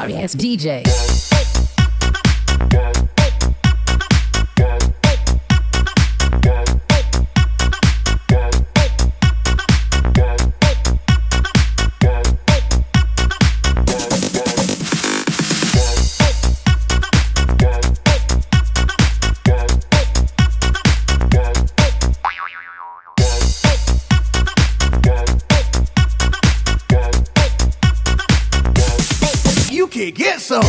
Sorry ass DJ. get some.